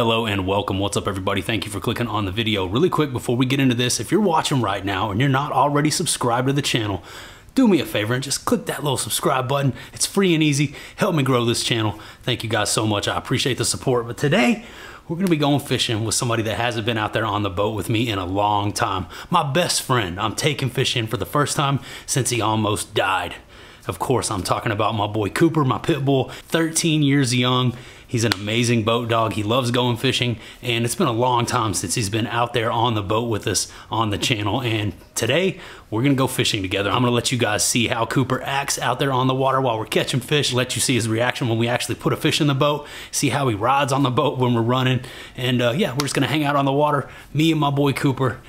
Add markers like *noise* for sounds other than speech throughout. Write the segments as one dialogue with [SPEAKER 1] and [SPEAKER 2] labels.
[SPEAKER 1] Hello and welcome. What's up everybody? Thank you for clicking on the video. Really quick before we get into this, if you're watching right now and you're not already subscribed to the channel, do me a favor and just click that little subscribe button. It's free and easy. Help me grow this channel. Thank you guys so much. I appreciate the support. But today, we're gonna be going fishing with somebody that hasn't been out there on the boat with me in a long time. My best friend. I'm taking fishing for the first time since he almost died. Of course, I'm talking about my boy Cooper, my pit bull, 13 years young. He's an amazing boat dog. He loves going fishing, and it's been a long time since he's been out there on the boat with us on the channel. And today, we're gonna go fishing together. I'm gonna let you guys see how Cooper acts out there on the water while we're catching fish, let you see his reaction when we actually put a fish in the boat, see how he rides on the boat when we're running. And uh, yeah, we're just gonna hang out on the water, me and my boy Cooper,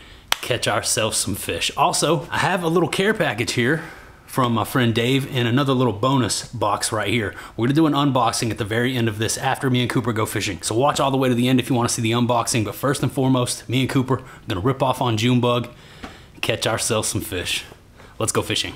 [SPEAKER 1] catch ourselves some fish. Also, I have a little care package here from my friend Dave and another little bonus box right here. We're gonna do an unboxing at the very end of this after me and Cooper go fishing. So watch all the way to the end if you wanna see the unboxing, but first and foremost, me and Cooper are gonna rip off on Junebug, catch ourselves some fish. Let's go fishing.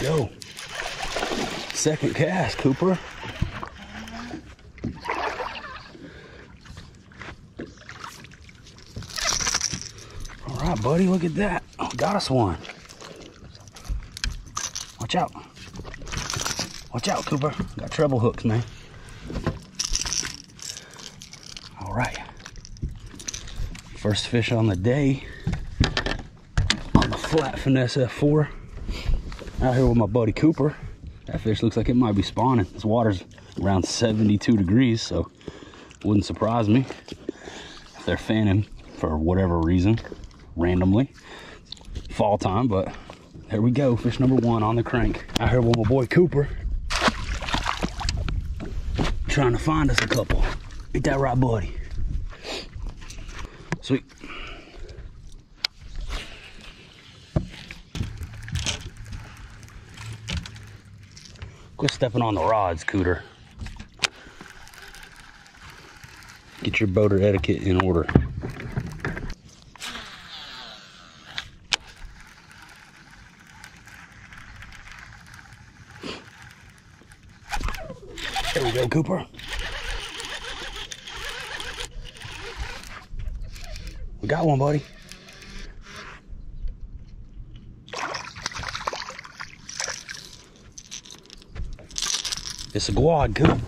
[SPEAKER 1] Go. Second cast, Cooper. All right, buddy, look at that. Oh, got us one. Watch out. Watch out, Cooper. Got treble hooks, man. All right. First fish on the day on the flat finesse F4 out here with my buddy Cooper. That fish looks like it might be spawning. This water's around 72 degrees, so wouldn't surprise me if they're fanning for whatever reason, randomly. Fall time, but there we go. Fish number one on the crank. Out here with my boy Cooper. Trying to find us a couple. Ain't that right, buddy? Sweet. Quit stepping on the rods, Cooter. Get your boater etiquette in order. There we go, Cooper. We got one, buddy. It's a Coop.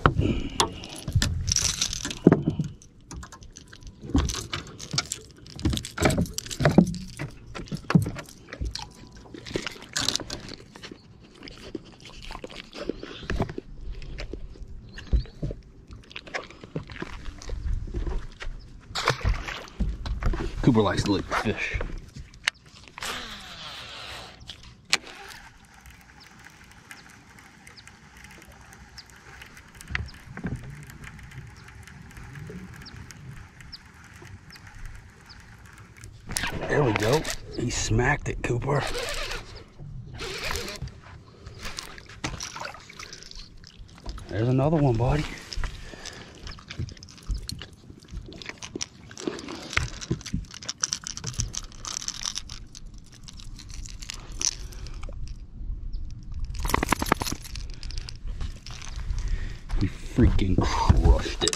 [SPEAKER 1] Cooper likes to lick fish. There we go. He smacked it, Cooper. There's another one, buddy. He freaking crushed it.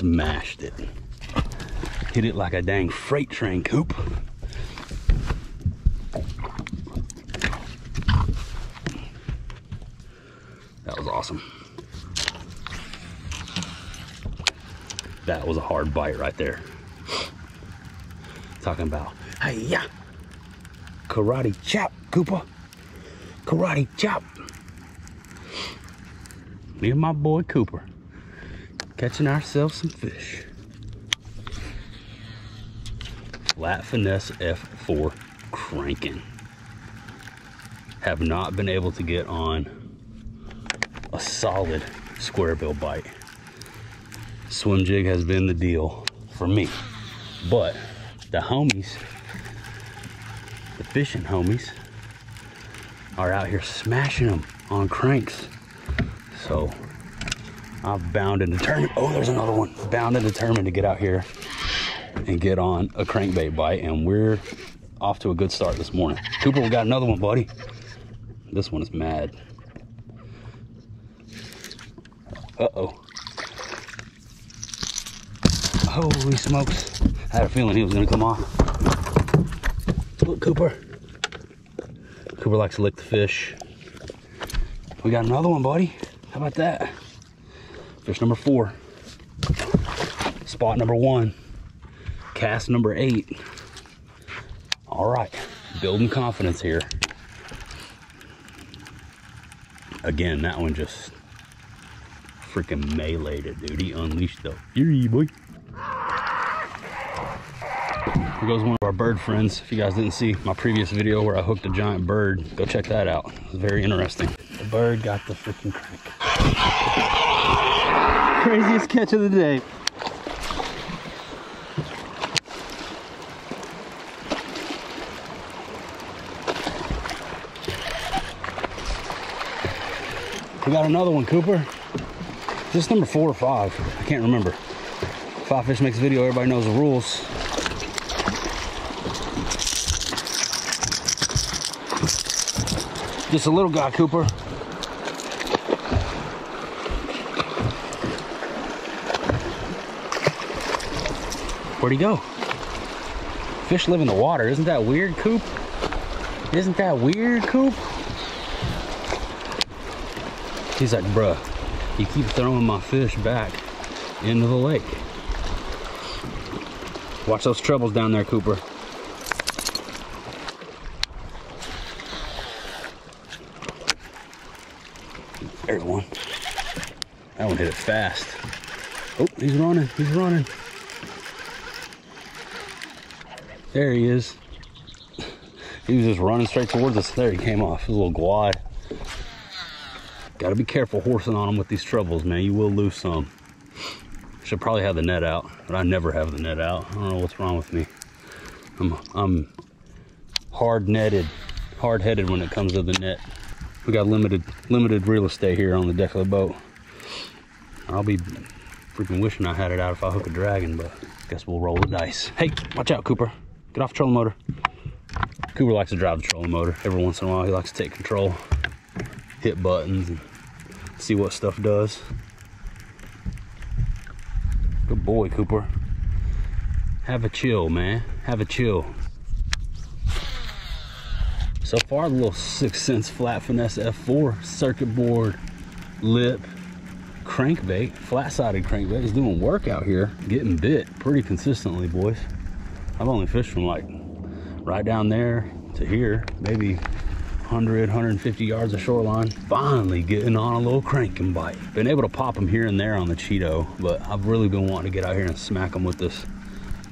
[SPEAKER 1] Smashed it. Hit it like a dang freight train coop. That was awesome. That was a hard bite right there. Talking about, hey, yeah. Karate chop, Cooper. Karate chop. Me and my boy Cooper catching ourselves some fish. Flat Finesse F4 cranking. Have not been able to get on a solid square bill bite. Swim jig has been the deal for me. But the homies, the fishing homies, are out here smashing them on cranks. So I'm bound and determined. Oh, there's another one. Bound and determined to get out here and get on a crankbait bite. And we're off to a good start this morning. Cooper, we got another one, buddy. This one is mad. Uh-oh. Holy smokes. I had a feeling he was gonna come off. Look, Cooper. Cooper likes to lick the fish. We got another one, buddy. How about that? Fish number four. Spot number one. Cast number eight. All right, building confidence here. Again, that one just freaking meleeed it, dude. He unleashed the fury, boy. Here goes one of our bird friends. If you guys didn't see my previous video where I hooked a giant bird, go check that out. Very interesting. The bird got the freaking crank. Craziest catch of the day. We got another one, Cooper. Is this number four or five? I can't remember. Five Fish makes video, everybody knows the rules. Just a little guy, Cooper. Where'd he go? Fish live in the water. Isn't that weird, Coop? Isn't that weird, Coop? He's like, bruh, you keep throwing my fish back into the lake. Watch those trebles down there, Cooper. There's one. That one hit it fast. Oh, he's running, he's running. There he is. He was just running straight towards us. There he came off. His little glide. Gotta be careful horsing on them with these trebles, man. You will lose some. Should probably have the net out, but I never have the net out. I don't know what's wrong with me. I'm, I'm hard netted, hard headed when it comes to the net. We got limited, limited real estate here on the deck of the boat. I'll be freaking wishing I had it out if I hook a dragon, but guess we'll roll the dice. Hey, watch out, Cooper. Get off the trolling motor. Cooper likes to drive the trolling motor. Every once in a while, he likes to take control, hit buttons, and see what stuff does. Good boy, Cooper. Have a chill, man. Have a chill. So far, the little 6th Sense Flat Finesse F4 circuit board lip crankbait, flat-sided crankbait is doing work out here, getting bit pretty consistently, boys. I've only fished from like right down there to here, maybe 100, 150 yards of shoreline. Finally getting on a little cranking bite. Been able to pop them here and there on the Cheeto, but I've really been wanting to get out here and smack them with this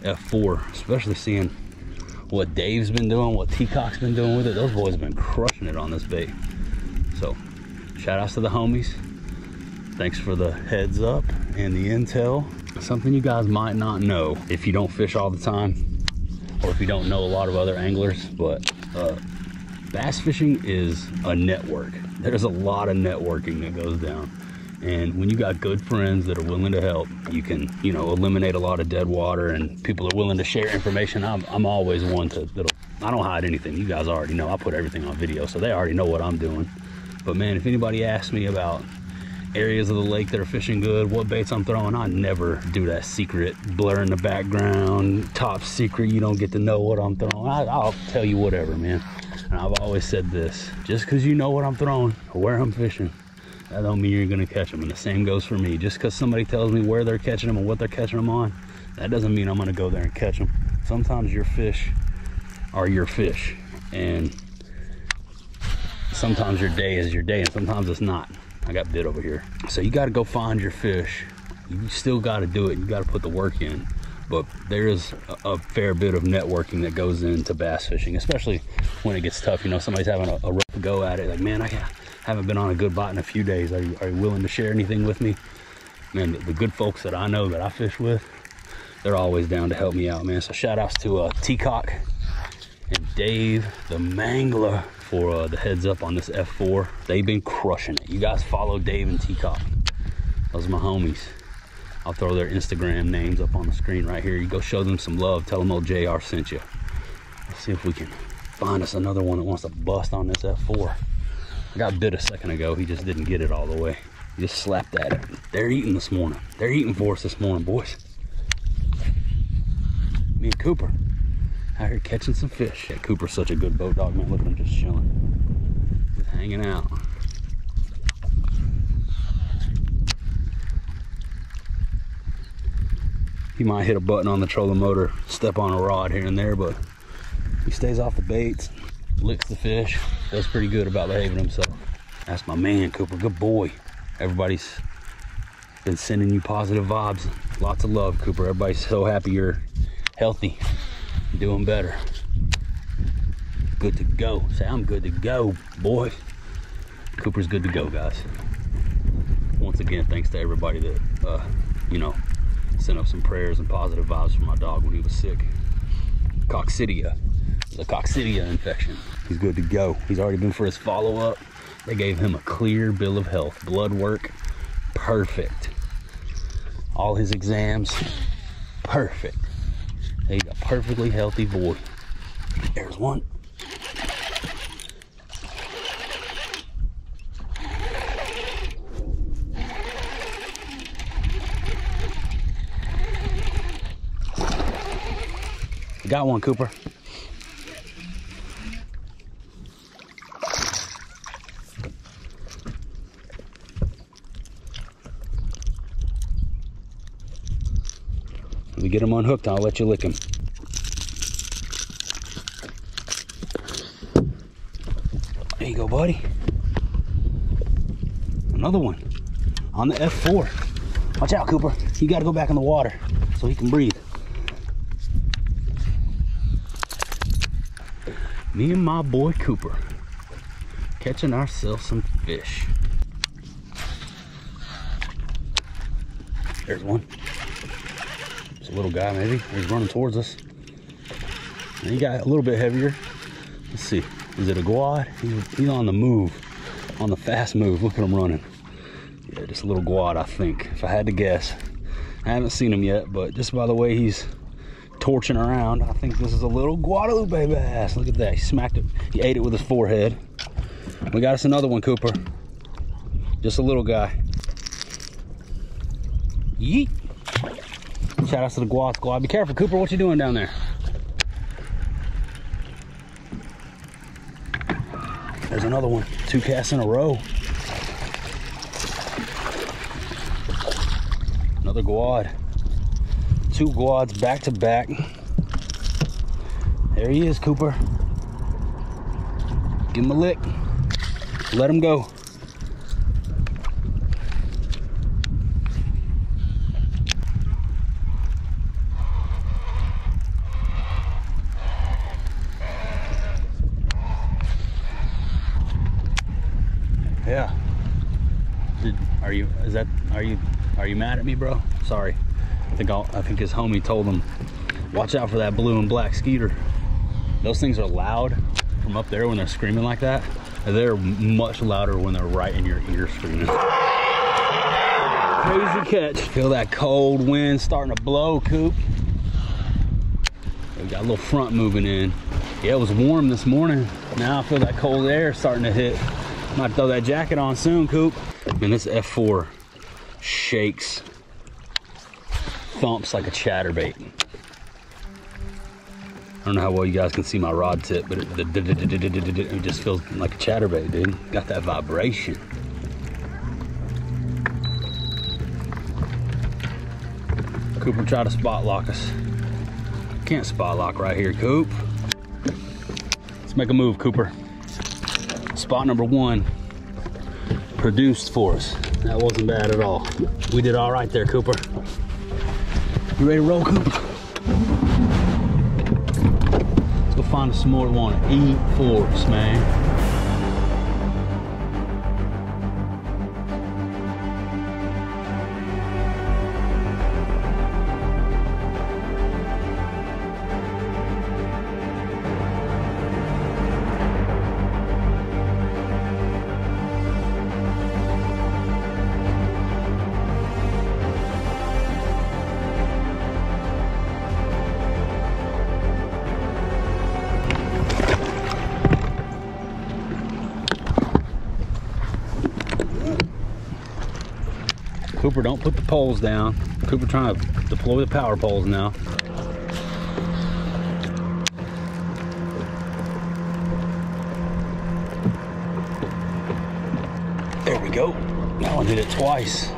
[SPEAKER 1] F4, especially seeing what Dave's been doing, what Teacock's been doing with it. Those boys have been crushing it on this bait. So shout outs to the homies. Thanks for the heads up and the intel. Something you guys might not know if you don't fish all the time or if you don't know a lot of other anglers, but uh, bass fishing is a network. There's a lot of networking that goes down. And when you got good friends that are willing to help, you can, you know, eliminate a lot of dead water and people are willing to share information. I'm, I'm always one to, that'll, I don't hide anything. You guys already know. I put everything on video, so they already know what I'm doing. But man, if anybody asks me about areas of the lake that are fishing good, what baits I'm throwing, I never do that secret blur in the background, top secret, you don't get to know what I'm throwing. I, I'll tell you whatever, man. And I've always said this, just because you know what I'm throwing or where I'm fishing, that don't mean you're gonna catch them. And the same goes for me. Just because somebody tells me where they're catching them and what they're catching them on, that doesn't mean I'm gonna go there and catch them. sometimes your fish are your fish. And sometimes your day is your day and sometimes it's not. I got bit over here. So you gotta go find your fish. You still gotta do it. You gotta put the work in. But there is a, a fair bit of networking that goes into bass fishing, especially when it gets tough. You know, somebody's having a, a rough go at it. Like, man, I haven't been on a good bite in a few days. Are you, are you willing to share anything with me? Man, the, the good folks that I know that I fish with, they're always down to help me out, man. So shout outs to uh, Teacock and Dave, the Mangler, for uh, the heads up on this F4. They've been crushing it. You guys follow Dave and Teacock. Those are my homies. I'll throw their Instagram names up on the screen right here. You go show them some love. Tell them old JR sent you. Let's see if we can find us another one that wants to bust on this F4. I got bit a second ago. He just didn't get it all the way. He just slapped at it. They're eating this morning. They're eating for us this morning, boys. Me and Cooper out here catching some fish. Yeah, Cooper's such a good boat dog, man. Look at him just chilling. Just hanging out. He might hit a button on the trolling motor, step on a rod here and there, but he stays off the baits, licks the fish, does pretty good about behaving himself. That's my man, Cooper. Good boy. Everybody's been sending you positive vibes. Lots of love, Cooper. Everybody's so happy you're healthy, doing better. Good to go. Say, I'm good to go, boy. Cooper's good to go, guys. Once again, thanks to everybody that, uh, you know, sent up some prayers and positive vibes for my dog when he was sick. Coccidia. The coccidia infection. He's good to go. He's already been for his follow-up. They gave him a clear bill of health. Blood work, perfect. All his exams, perfect. He's a perfectly healthy boy. There's one. Got one, Cooper. Me get them unhooked, I'll let you lick them. There you go, buddy. Another one on the F4. Watch out, Cooper. You got to go back in the water so he can breathe. me and my boy Cooper catching ourselves some fish. There's one. It's a little guy maybe. He's running towards us. And he got a little bit heavier. Let's see. Is it a guad? He's, he's on the move. On the fast move. Look at him running. Yeah, just a little guad, I think. If I had to guess. I haven't seen him yet, but just by the way he's torching around. I think this is a little Guadalupe bass. Look at that. He smacked it. He ate it with his forehead. We got us another one, Cooper. Just a little guy. Yeet. Shout out to the Guad Squad. Be careful, Cooper. What you doing down there? There's another one. Two casts in a row. Another Guad two guads back to back. There he is, Cooper. Give him a lick. Let him go. Yeah. Did, are you, is that, are you, are you mad at me, bro? Sorry. I think I'll, I think his homie told him, watch out for that blue and black skeeter. Those things are loud from up there when they're screaming like that. They're much louder when they're right in your ear screaming. Crazy catch. Feel that cold wind starting to blow, Coop. We got a little front moving in. Yeah, it was warm this morning. Now I feel that cold air starting to hit. Might throw that jacket on soon, Coop. And this F4 shakes thumps like a chatterbait. I don't know how well you guys can see my rod tip, but it, just feels like a chatterbait, dude. Got that vibration. Cooper tried to spot lock us. Can't spot lock right here, Coop. Let's make a move, Cooper. Spot number one produced for us. That wasn't bad at all. We did all right there, Cooper. You ready to roll, Cooper? Let's go find some more that want to eat for us, man. Cooper, don't put the poles down. Cooper trying to deploy the power poles now. There we go. That one hit it twice.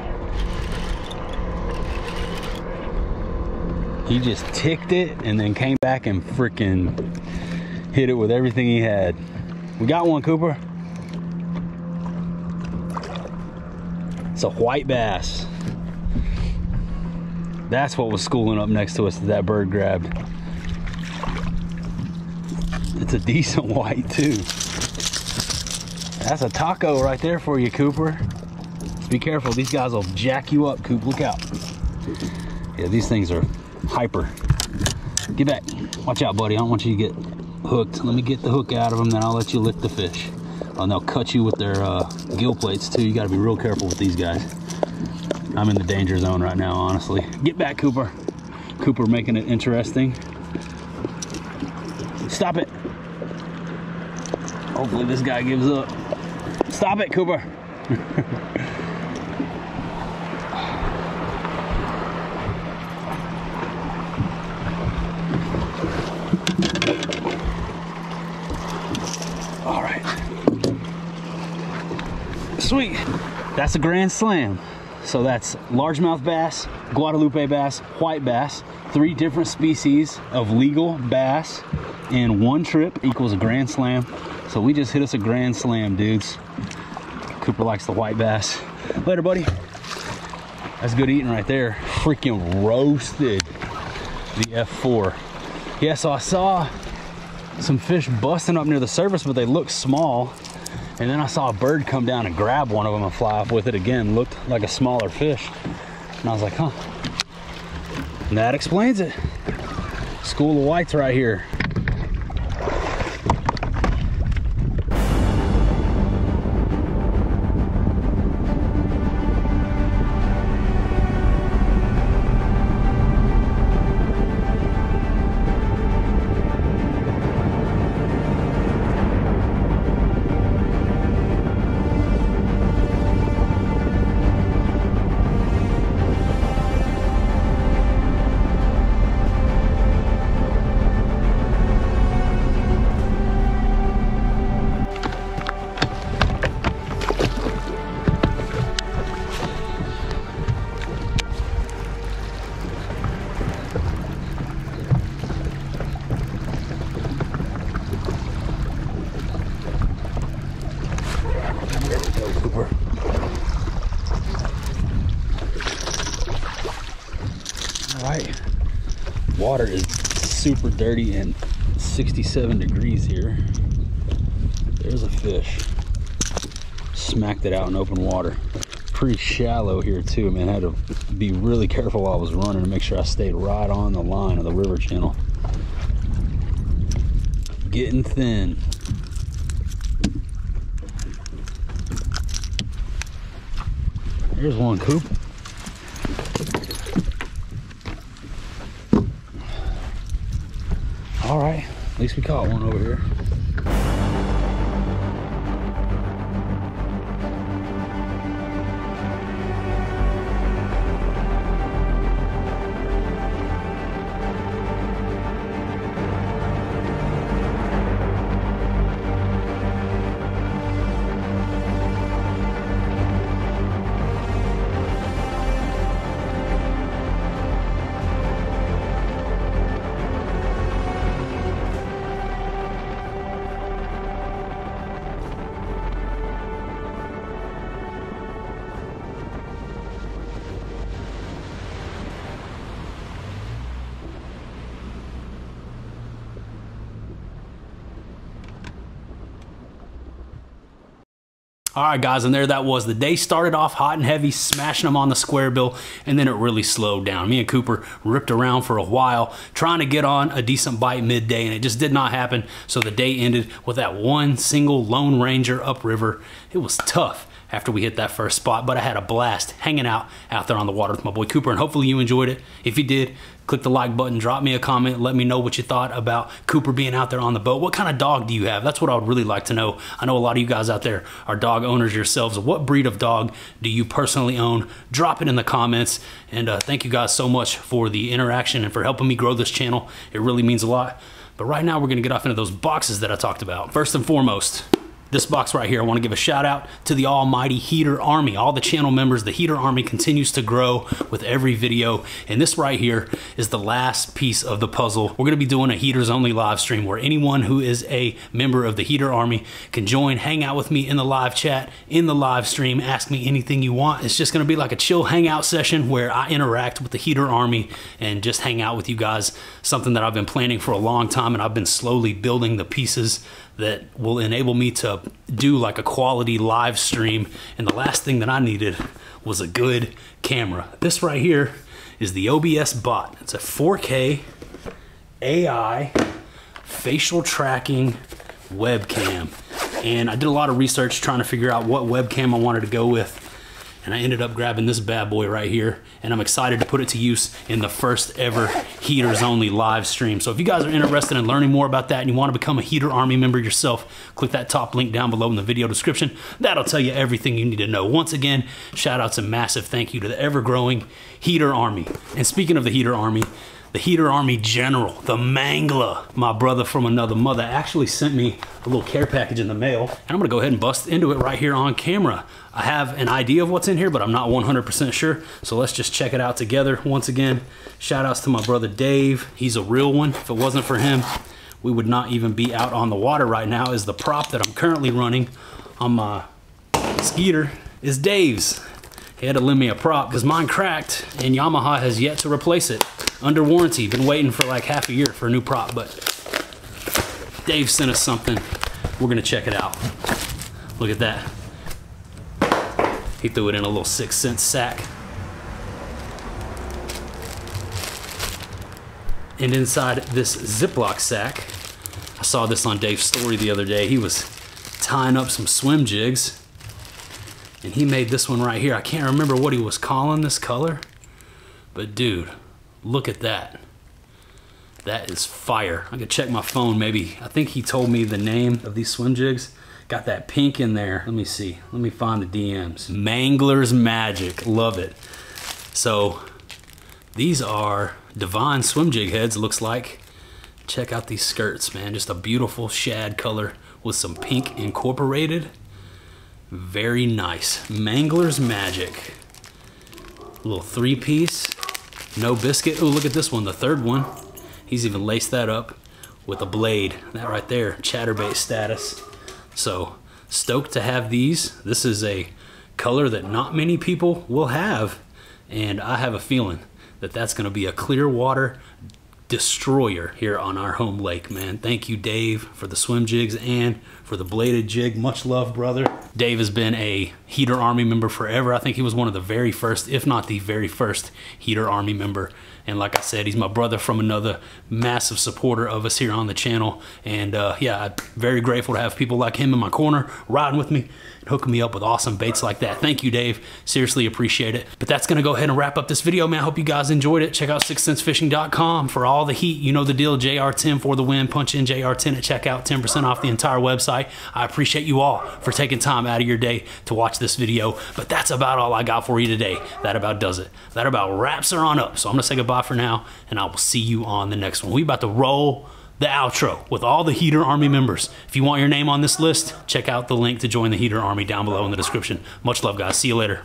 [SPEAKER 1] He just ticked it and then came back and freaking hit it with everything he had. We got one, Cooper. It's a white bass. That's what was schooling up next to us that, that bird grabbed. It's a decent *laughs* white too. That's a taco right there for you, Cooper. Be careful, these guys will jack you up, Coop. Look out. Yeah, these things are hyper. Get back. Watch out, buddy. I don't want you to get hooked. Let me get the hook out of them, then I'll let you lick the fish and they'll cut you with their uh, gill plates too. You got to be real careful with these guys. I'm in the danger zone right now, honestly. Get back, Cooper. Cooper making it interesting. Stop it. Hopefully this guy gives up. Stop it, Cooper. *laughs* All right. Sweet. That's a grand slam. So that's largemouth bass, Guadalupe bass, white bass, three different species of legal bass in one trip equals a grand slam. So we just hit us a grand slam, dudes. Cooper likes the white bass. Later, buddy. That's good eating right there. Freaking roasted the F4. Yeah, so I saw some fish busting up near the surface, but they look small. And then I saw a bird come down and grab one of them and fly off with it again. Looked like a smaller fish. And I was like, huh. And that explains it. School of whites right here. Super dirty and 67 degrees here. There's a fish. Smacked it out in open water. Pretty shallow here too, man. I had to be really careful while I was running to make sure I stayed right on the line of the river channel. Getting thin. Here's one coop. All right, at least we caught one over here. All right, guys, and there that was. The day started off hot and heavy, smashing them on the square bill, and then it really slowed down. Me and Cooper ripped around for a while, trying to get on a decent bite midday, and it just did not happen. So the day ended with that one single Lone Ranger upriver. It was tough after we hit that first spot, but I had a blast hanging out out there on the water with my boy Cooper, and hopefully you enjoyed it. If you did, click the like button, drop me a comment, let me know what you thought about Cooper being out there on the boat. What kind of dog do you have? That's what I would really like to know. I know a lot of you guys out there are dog owners yourselves. What breed of dog do you personally own? Drop it in the comments, and uh, thank you guys so much for the interaction and for helping me grow this channel. It really means a lot. But right now, we're gonna get off into those boxes that I talked about. First and foremost, this box right here, I want to give a shout out to the almighty Heater Army. All the channel members, the Heater Army continues to grow with every video. And this right here is the last piece of the puzzle. We're going to be doing a Heaters Only live stream where anyone who is a member of the Heater Army can join, hang out with me in the live chat, in the live stream, ask me anything you want. It's just going to be like a chill hangout session where I interact with the Heater Army and just hang out with you guys. Something that I've been planning for a long time and I've been slowly building the pieces that will enable me to do like a quality live stream. And the last thing that I needed was a good camera. This right here is the OBSBOT. It's a 4K AI facial tracking webcam. And I did a lot of research trying to figure out what webcam I wanted to go with and I ended up grabbing this bad boy right here and I'm excited to put it to use in the first ever Heaters Only live stream. So if you guys are interested in learning more about that and you want to become a Heater Army member yourself, click that top link down below in the video description. That'll tell you everything you need to know. Once again, shout out to massive thank you to the ever-growing Heater Army. And speaking of the Heater Army, the Heater Army General, the Mangler, my brother from another mother, actually sent me a little care package in the mail. And I'm gonna go ahead and bust into it right here on camera. I have an idea of what's in here, but I'm not 100% sure. So let's just check it out together. Once again, shout outs to my brother Dave. He's a real one. If it wasn't for him, we would not even be out on the water right now is the prop that I'm currently running on my Skeeter is Dave's. He had to lend me a prop because mine cracked and Yamaha has yet to replace it. Under warranty, been waiting for like half a year for a new prop, but Dave sent us something. We're gonna check it out. Look at that. He threw it in a little 6th Sense sack. And inside this Ziploc sack, I saw this on Dave's story the other day. He was tying up some swim jigs and he made this one right here. I can't remember what he was calling this color, but dude, look at that. That is fire. I could check my phone maybe. I think he told me the name of these swim jigs. Got that pink in there. Let me see. Let me find the DMs. Mangler's Magic. Love it. So these are Divine swim jig heads, looks like. Check out these skirts, man. Just a beautiful shad color with some pink incorporated. Very nice. Mangler's Magic. A little three piece. No biscuit. Oh, look at this one, the third one. He's even laced that up with a blade. That right there, chatterbait status. So stoked to have these. This is a color that not many people will have. And I have a feeling that that's gonna be a clear water destroyer here on our home lake, man. Thank you, Dave, for the swim jigs and for the bladed jig. Much love, brother. Dave has been a Heater Army member forever. I think he was one of the very first, if not the very first, Heater Army member. And like I said, he's my brother from another massive supporter of us here on the channel. And uh, yeah, I'm very grateful to have people like him in my corner riding with me hooking me up with awesome baits like that. Thank you, Dave. Seriously appreciate it. But that's going to go ahead and wrap up this video, man. I hope you guys enjoyed it. Check out 6thsensefishing.com for all the heat. You know the deal. JR10 for the win. Punch in JR10 at checkout. 10% off the entire website. I appreciate you all for taking time out of your day to watch this video. But that's about all I got for you today. That about does it. That about wraps her on up. So I'm to say goodbye for now, and I will see you on the next one. We about to roll the outro with all the Heater Army members. If you want your name on this list, check out the link to join the Heater Army down below in the description. Much love, guys. See you later.